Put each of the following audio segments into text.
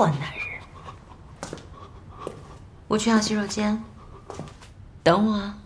破男人。我去趟洗手间，等我啊。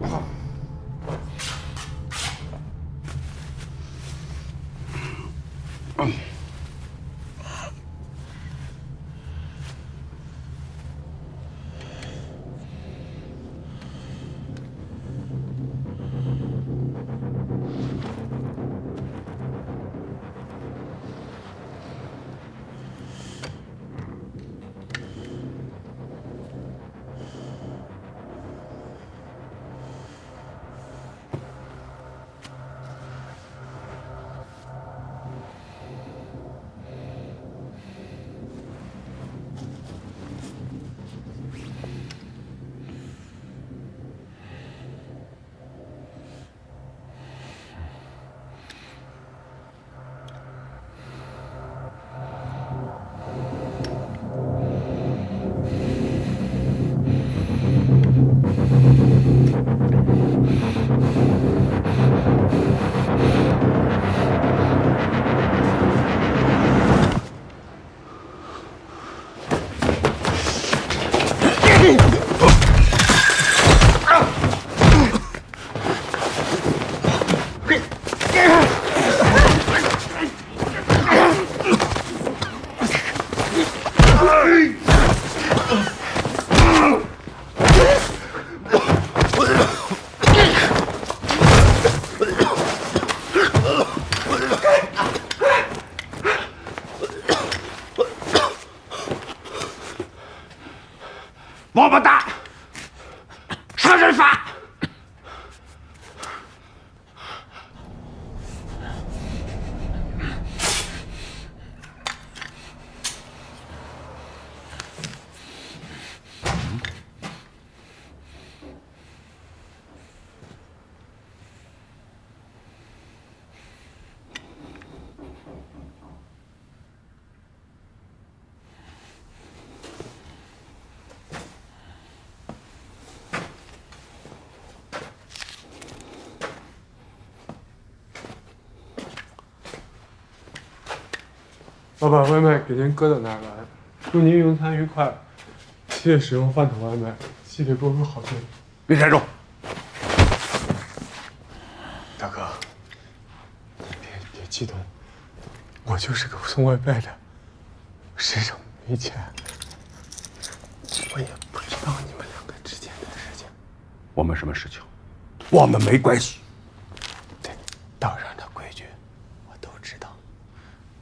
我我把外卖给您搁到那儿了，祝您用餐愉快。谢谢使用饭桶外卖，谢谢多说好听。别站住！大哥，你别别激动，我就是个送外卖的，身上没钱，我也不知道你们两个之间的事情。我们什么事情？我们没关系。对，道上的规矩我都知道。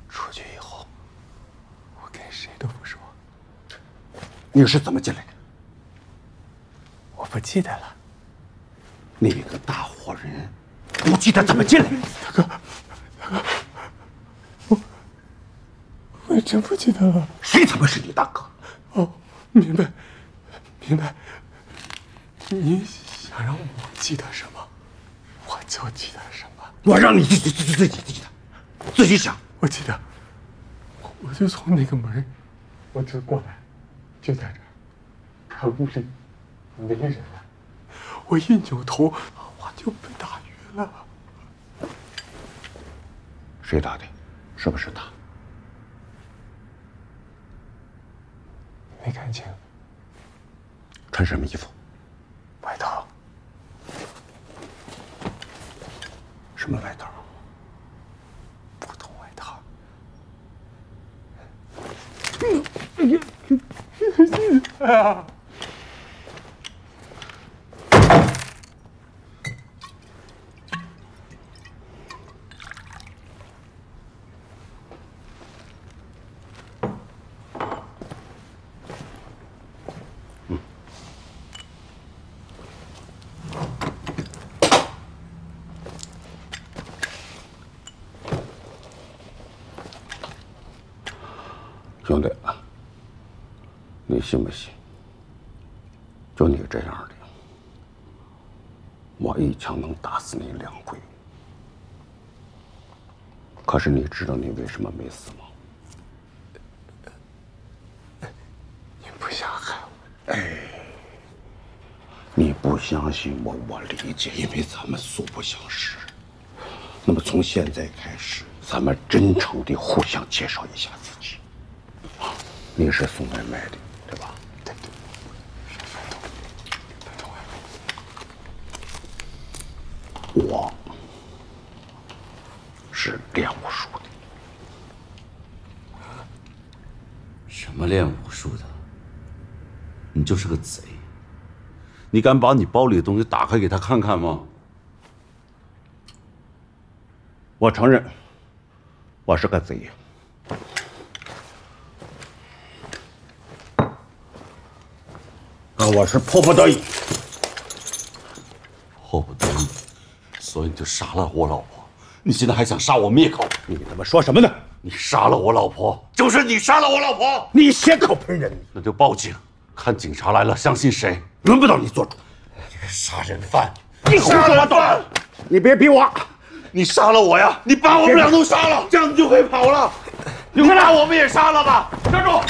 出去以后，我跟谁都不说。你是怎么进来的？我不记得了。那个大活人，不记得怎么进来？大哥，大哥，我我也真不记得了。谁他妈是你大哥？哦，明白，明白。你想让我记得什么，我就记得什么。我让你自己自己自己记得，自己想。我记得，我我就从那个门，我就过来，就在这儿，可屋里没人，我一扭头，我就被打晕了。谁打的？是不是他？没看清。穿什么衣服？外套。什么外套？普通外套。哎呀！兄弟。啊，你信不信？就你这样的，我一枪能打死你两回。可是你知道你为什么没死吗？你不想害我？哎，你不相信我，我理解，因为咱们素不相识。那么从现在开始，咱们真诚的互相介绍一下自己。你是送外卖的，对吧？对对，我是练武术的。什么练武术的？你就是个贼！你敢把你包里的东西打开给他看看吗？我承认，我是个贼。但我是迫不得已。迫不得已，所以你就杀了我老婆。你现在还想杀我灭口？你他妈说什么呢？你杀了我老婆，就是你杀了我老婆。你血口喷人，那就报警，看警察来了，相信谁？轮不到你做主。这个杀人犯！你胡说八道！你别逼我！你杀了我呀！你把我们俩都杀了，这样你就可以跑了。你快把我们也杀了吧！站住！